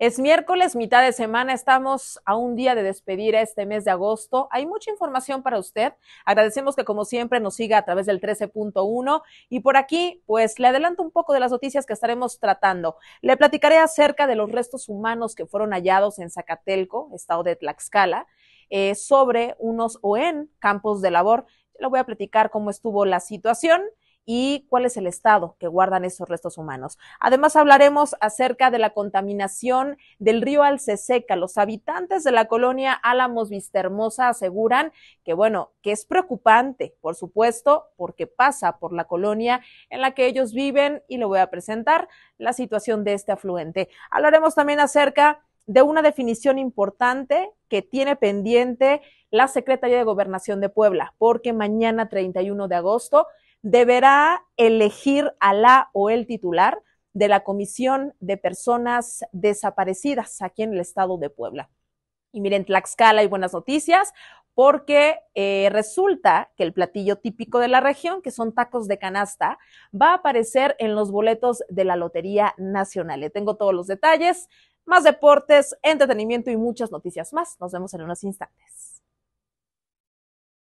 Es miércoles, mitad de semana, estamos a un día de despedir este mes de agosto. Hay mucha información para usted. Agradecemos que como siempre nos siga a través del 13.1 y por aquí pues le adelanto un poco de las noticias que estaremos tratando. Le platicaré acerca de los restos humanos que fueron hallados en Zacatelco, estado de Tlaxcala, eh, sobre unos o en campos de labor. Le voy a platicar cómo estuvo la situación y cuál es el estado que guardan esos restos humanos. Además, hablaremos acerca de la contaminación del río Alceseca. Los habitantes de la colonia Álamos Vistahermosa aseguran que, bueno, que es preocupante, por supuesto, porque pasa por la colonia en la que ellos viven y le voy a presentar la situación de este afluente. Hablaremos también acerca de una definición importante que tiene pendiente la Secretaría de Gobernación de Puebla, porque mañana 31 de agosto deberá elegir a la o el titular de la Comisión de Personas Desaparecidas aquí en el estado de Puebla. Y miren, Tlaxcala hay buenas noticias porque eh, resulta que el platillo típico de la región, que son tacos de canasta, va a aparecer en los boletos de la Lotería Nacional. Le tengo todos los detalles, más deportes, entretenimiento y muchas noticias más. Nos vemos en unos instantes.